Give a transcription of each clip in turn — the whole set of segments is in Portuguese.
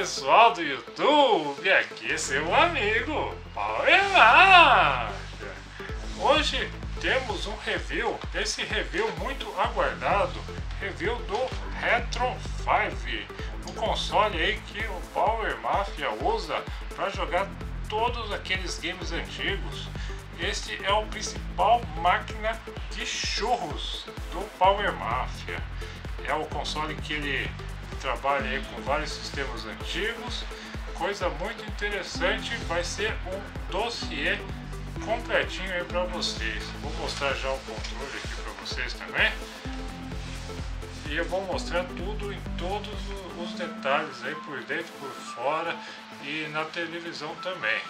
pessoal do YouTube, aqui é seu amigo Power Hoje temos um review, esse review muito aguardado, review do Retro 5, um console aí que o Power Mafia usa para jogar todos aqueles games antigos. Este é o principal máquina de churros do Power Mafia. É o console que ele trabalha aí com vários sistemas antigos. Coisa muito interessante, vai ser um dossiê completinho aí para vocês. Vou mostrar já o controle aqui para vocês também. E eu vou mostrar tudo em todos os detalhes aí por dentro, por fora e na televisão também.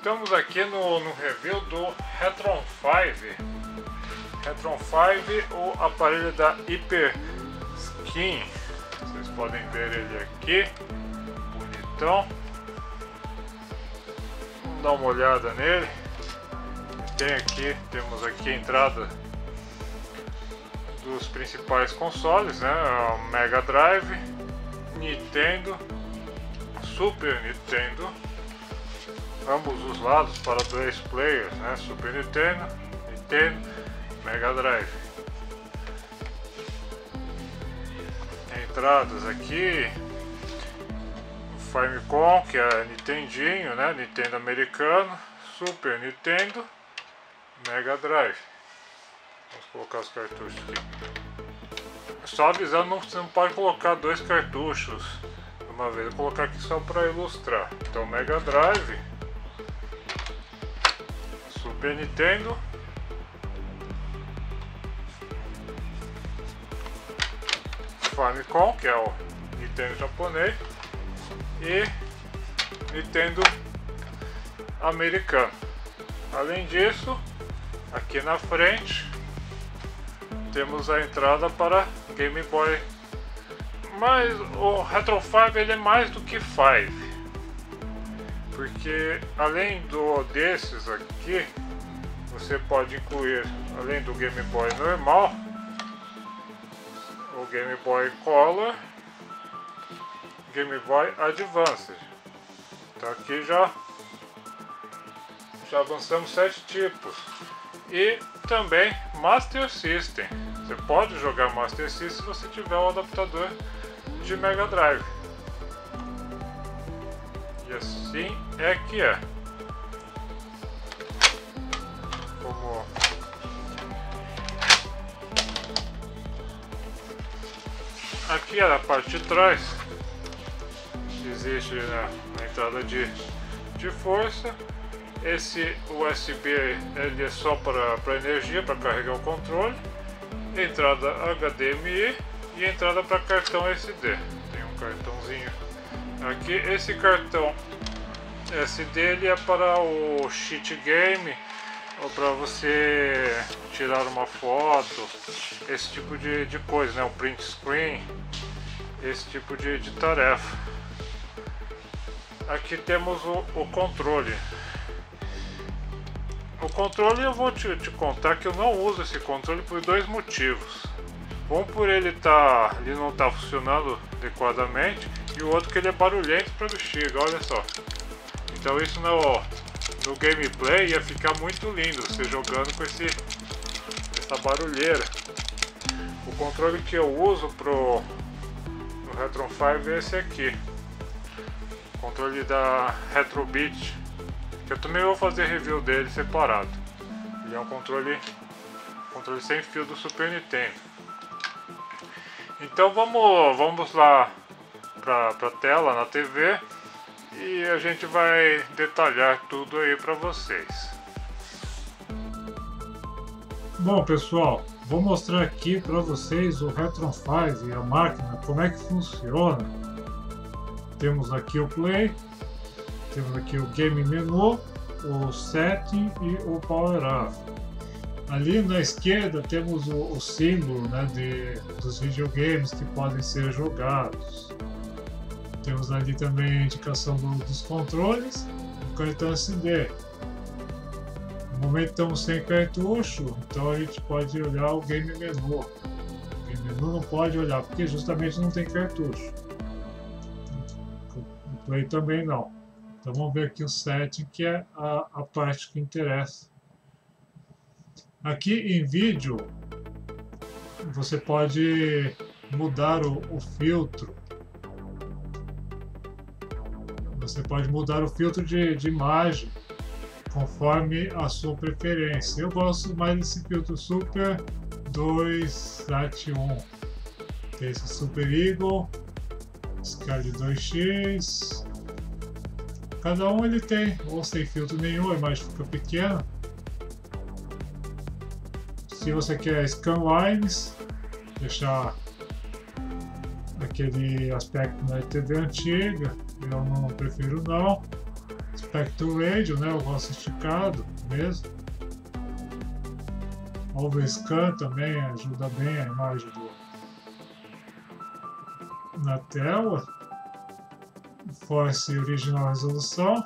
Estamos aqui no, no review do Retron 5 Retron 5, o aparelho da Hyper Skin. Vocês podem ver ele aqui Bonitão. Vamos dar uma olhada nele. Tem aqui, temos aqui a entrada dos principais consoles, né? Mega Drive, Nintendo, Super Nintendo ambos os lados para dois players, né? Super Nintendo, Nintendo, Mega Drive. Entradas aqui, Famicom, que é Nintendinho, né? Nintendo americano, Super Nintendo, Mega Drive. Vamos colocar os cartuchos aqui. Só avisando, você não pode colocar dois cartuchos uma vez. Vou colocar aqui só para ilustrar. Então Mega Drive Super Nintendo. Famicom, que é o Nintendo japonês. E Nintendo americano. Além disso, aqui na frente temos a entrada para Game Boy. Mas o Retro 5 ele é mais do que 5 porque além do desses aqui você pode incluir, além do Game Boy normal, o Game Boy Color, Game Boy Advance. Então aqui já, já avançamos sete tipos. E também Master System. Você pode jogar Master System se você tiver um adaptador de Mega Drive. E assim é que é. Aqui na parte de trás existe né, a entrada de, de força. Esse USB ele é só para energia, para carregar o controle. Entrada HDMI e entrada para cartão SD. Tem um cartãozinho aqui. Esse cartão SD ele é para o cheat game ou para você tirar uma foto, esse tipo de, de coisa, né? um print screen, esse tipo de, de tarefa. Aqui temos o, o controle. O controle eu vou te, te, contar que eu não uso esse controle por dois motivos. Um por ele tá, ele não está funcionando adequadamente e o outro que ele é barulhento para bexiga, olha só. Então isso no, no gameplay ia ficar muito lindo você jogando com esse, essa barulheira. O controle que eu uso pro no Retron 5 é esse aqui. O controle da Retrobit. Que eu também vou fazer review dele separado. Ele é um controle, controle sem fio do Super Nintendo. Então vamos, vamos lá para a tela na TV e a gente vai detalhar tudo aí para vocês. Bom pessoal, vou mostrar aqui para vocês o Retron 5 e a máquina, como é que funciona. Temos aqui o Play, temos aqui o Game Menu, o Setting e o Power Up. Ali na esquerda temos o, o símbolo né, de, dos videogames que podem ser jogados. Temos ali também a indicação do, dos controles, cartão SD. No momento estamos sem cartucho, então a gente pode olhar o game menu. O game menu não pode olhar, porque justamente não tem cartucho. O play também não. Então vamos ver aqui o setting, que é a, a parte que interessa. Aqui em vídeo, você pode mudar o, o filtro. Você pode mudar o filtro de, de imagem conforme a sua preferência. Eu gosto mais desse filtro Super 271. Tem esse Super Eagle, Sky de 2x. Cada um ele tem, ou sem filtro nenhum, a imagem fica pequena. Se você quer scanlines, deixar aquele aspecto na TV antiga, eu não prefiro não. Spectrum Radio, né? Eu gosto esticado mesmo. Overscan também ajuda bem a imagem do, na tela. Force original resolução.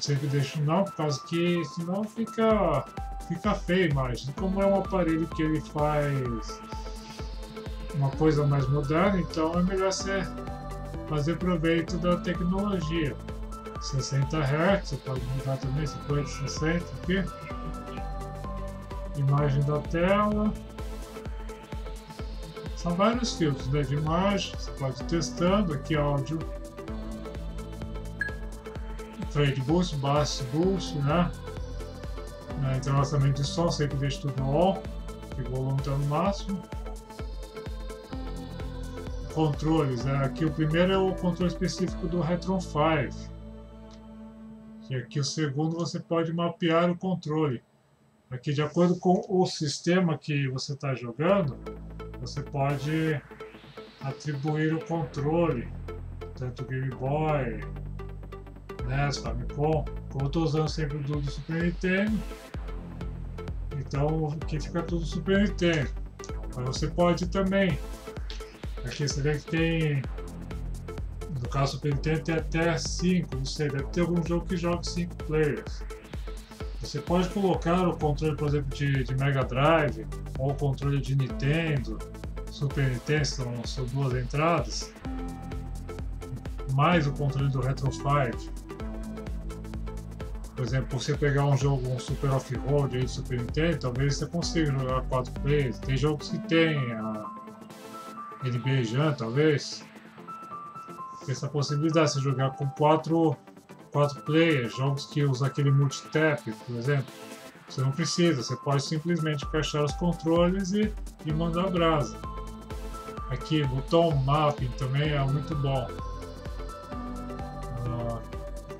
Sempre deixo não, por causa que senão fica, fica feia a imagem. Como é um aparelho que ele faz uma coisa mais moderna, então é melhor você fazer proveito da tecnologia. 60 Hz, você pode mudar também 50, 60 aqui. Imagem da tela. São vários filtros né, de imagem, você pode ir testando. Aqui áudio. Fade boost, bass boost, né? É, entrelaçamento de som, sempre deixo tudo on, que o volume está no máximo controles. Né? Aqui o primeiro é o controle específico do Retron 5. E aqui o segundo você pode mapear o controle. Aqui de acordo com o sistema que você está jogando, você pode atribuir o controle, tanto Game Boy, NES, Famicom, como eu estou usando sempre o do, Super Nintendo, então aqui fica tudo Super Nintendo. Mas você pode também Aqui você vê que tem. No caso do Super Nintendo tem até 5, não sei, deve ter algum jogo que joga 5 players. Você pode colocar o controle, por exemplo, de, de Mega Drive ou o controle de Nintendo, Super Nintendo, são, são duas entradas, mais o controle do Retro 5. Por exemplo, você pegar um jogo, um Super Off-Road do Super Nintendo, talvez você consiga jogar 4 players. Tem jogos que tem a ele beijando, talvez. Essa possibilidade de jogar com quatro, quatro players, jogos que usam aquele multitap, por exemplo. Você não precisa, você pode simplesmente encaixar os controles e, e mandar brasa. Aqui, botão mapping também é muito bom. Uh,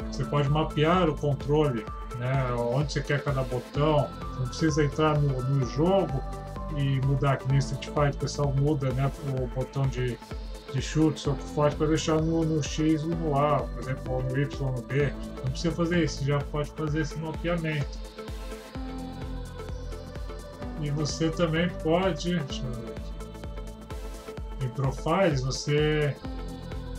você pode mapear o controle, né, onde você quer cada botão. Não precisa entrar no, no jogo e mudar, que nem Street Fighter, o pessoal muda né, o botão de, de chute, soco forte, para deixar no, no X ou no A, por exemplo, ou no Y ou no B. Não precisa fazer isso, já pode fazer esse mapeamento. E você também pode, deixa eu ver aqui, em Profiles, você,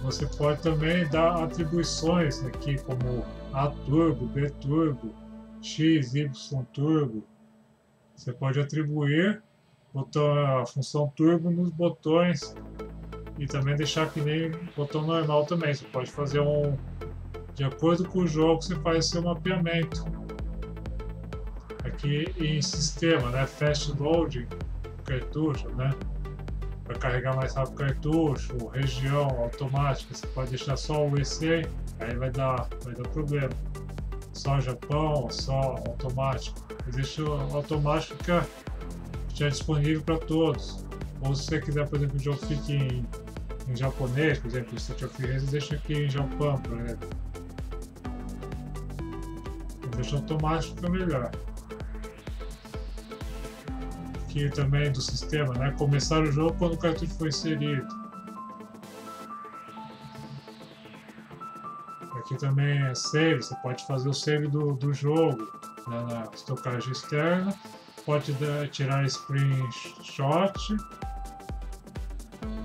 você pode também dar atribuições aqui, como A turbo, B turbo, X, Y turbo. Você pode atribuir botão, a função turbo nos botões e também deixar que nem botão normal também. Você pode fazer um. De acordo com o jogo, você faz seu mapeamento. Aqui em sistema, né? Fast loading, cartucho, né? Para carregar mais rápido o cartucho, região automática, você pode deixar só o EC, aí vai dar, vai dar problema. Só Japão, só automático. Deixa fica já disponível para todos. Ou se você quiser, por exemplo, que o jogo fique em, em japonês, por exemplo, o State of Rage, deixa aqui em Japão, por exemplo. Deixa automático fica melhor. Aqui também do sistema, né? Começar o jogo quando o cartucho foi inserido. Aqui também é save, você pode fazer o save do, do jogo né, na estocagem externa pode tirar screenshot.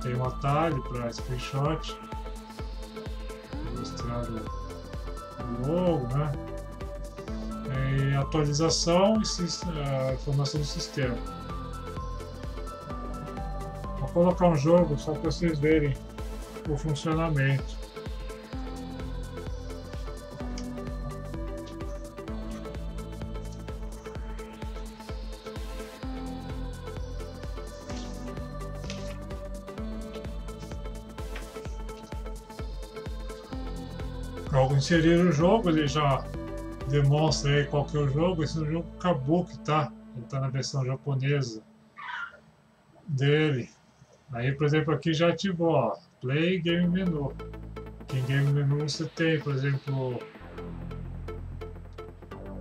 Tem um atalho para screenshot. Mostrar o, logo, né? Aí atualização e informação do sistema. Vou colocar um jogo só para vocês verem o funcionamento. Ao inserir o jogo, ele já demonstra aí qual que é o jogo. Esse é o jogo Kabuki, tá? Ele está na versão japonesa dele. Aí, por exemplo, aqui já ativou, ó, Play Game Menu. Aqui em Game Menu você tem, por exemplo,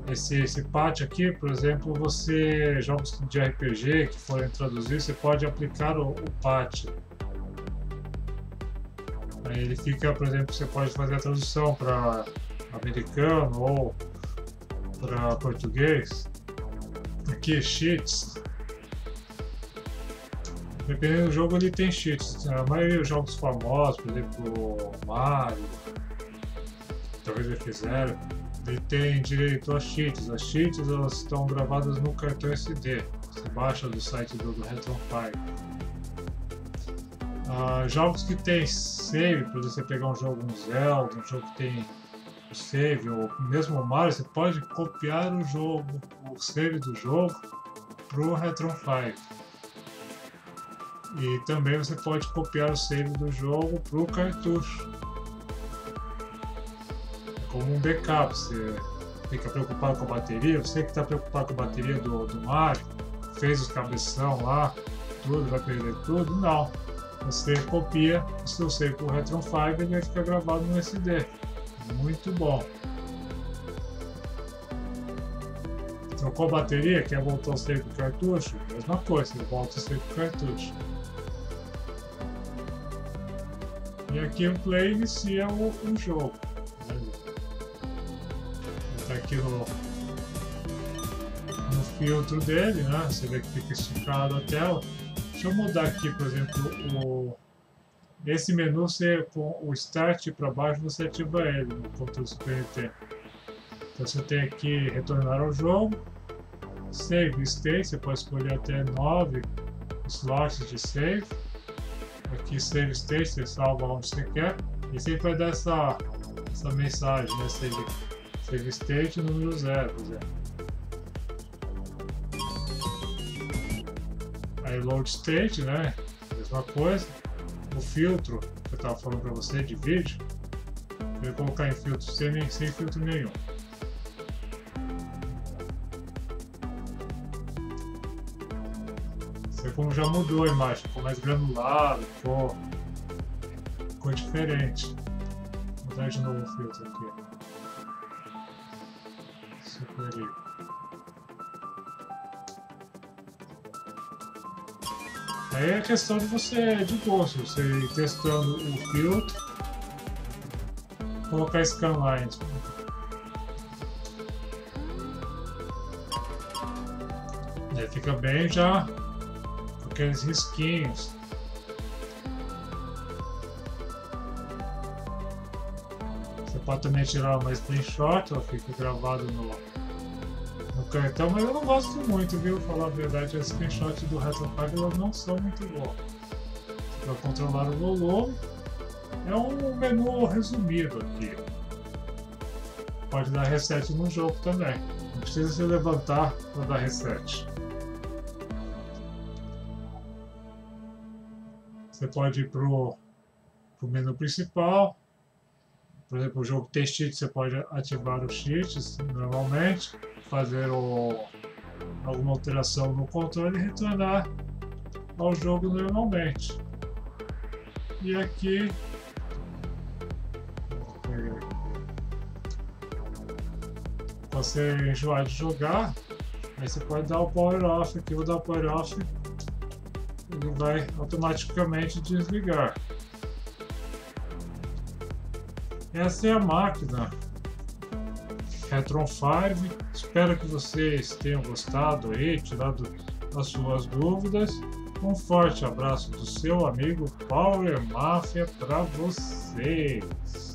esse, esse patch aqui, por exemplo, você, jogos de RPG que forem traduzir, você pode aplicar o, o patch. Ele fica, por exemplo, você pode fazer a tradução para americano ou para português. Aqui, cheats. Dependendo do jogo, ele tem cheats. A maioria dos jogos famosos, por exemplo, Mario, talvez F0, ele tem direito a cheats. As cheats elas estão gravadas no cartão SD. Você baixa do site do, do Retron 5. Uh, jogos que tem save, para você pegar um jogo, um Zelda, um jogo que tem save, ou mesmo o Mario, você pode copiar o jogo, o save do jogo, para o Retron 5. E também você pode copiar o save do jogo para o cartucho. Como um backup, você fica preocupado com a bateria, você que está preocupado com a bateria do, do Mario, fez os cabeção lá, tudo, vai perder tudo, não você copia o seu save para o Retron 5 e ele vai ficar gravado no SD. Muito bom. Trocou a bateria, quer voltar o save para o cartucho? Mesma coisa, ele volta o save para o cartucho. E aqui o play inicia o, o jogo. Está aqui no, no filtro dele, né? Você vê que fica esticado a tela. Deixa eu mudar aqui, por exemplo, o, esse menu, você, com o Start para baixo, você ativa ele no controle Super Nintendo. Então você tem aqui retornar ao jogo, Save State, você pode escolher até 9 slots de save. Aqui Save State, você salva onde você quer. E sempre vai dar essa, essa mensagem, né? Save, save State número 0, por exemplo. Aí load state, né? Mesma coisa. O filtro que eu estava falando para você de vídeo, eu vou colocar em filtro sem, sem filtro nenhum. Você como já mudou a imagem, ficou mais granulado, ficou, ficou diferente. Vou mudar de novo o filtro aqui. Super Aí é questão de você, de gosto, você ir testando o filtro, colocar scanlines. Aí fica bem já aqueles risquinhos. Você pode também tirar uma screenshot, ela fica gravado no cartão, mas eu não gosto muito, viu? Falar a verdade, as screenshots do RetroPag elas não são muito boas. Para controlar o volume, é um menu resumido aqui. Pode dar reset no jogo também. Não precisa se levantar para dar reset. Você pode ir para o menu principal. Por exemplo, o jogo tem cheat, você pode ativar os cheats normalmente fazer o, alguma alteração no controle e retornar ao jogo normalmente. E aqui você enjoar de jogar, aí você pode dar o power off aqui, vou dar o power off, ele vai automaticamente desligar. Essa é a máquina Retron 5. Espero que vocês tenham gostado aí, tirado as suas dúvidas. Um forte abraço do seu amigo Power Mafia para vocês.